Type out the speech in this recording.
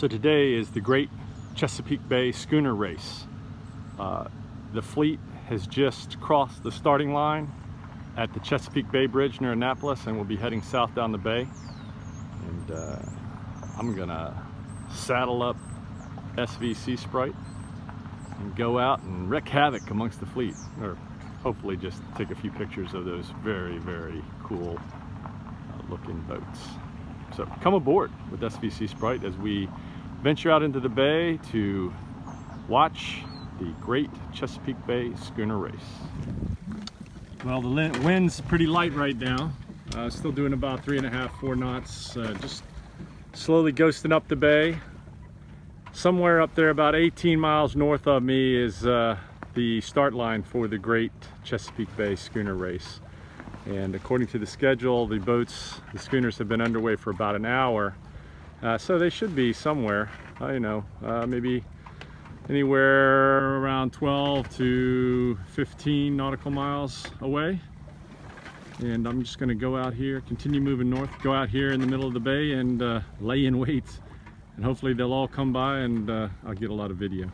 So today is the Great Chesapeake Bay Schooner Race. Uh, the fleet has just crossed the starting line at the Chesapeake Bay Bridge near Annapolis and we'll be heading south down the bay. And uh, I'm gonna saddle up S/V SeaSprite and go out and wreak havoc amongst the fleet. Or hopefully just take a few pictures of those very, very cool uh, looking boats. So come aboard with S/V SeaSprite as we venture out into the bay to watch the Great Chesapeake Bay Schooner Race. Well, the wind's pretty light right now. Uh, still doing about three and a half, four knots. Uh, just slowly ghosting up the bay. Somewhere up there about 18 miles north of me is uh, the start line for the Great Chesapeake Bay Schooner Race. And according to the schedule, the boats, the schooners have been underway for about an hour. Uh, so they should be somewhere, uh, you know, uh, maybe anywhere around 12 to 15 nautical miles away. And I'm just gonna go out here, continue moving north, go out here in the middle of the bay and uh, lay in wait. And hopefully they'll all come by and uh, I'll get a lot of video.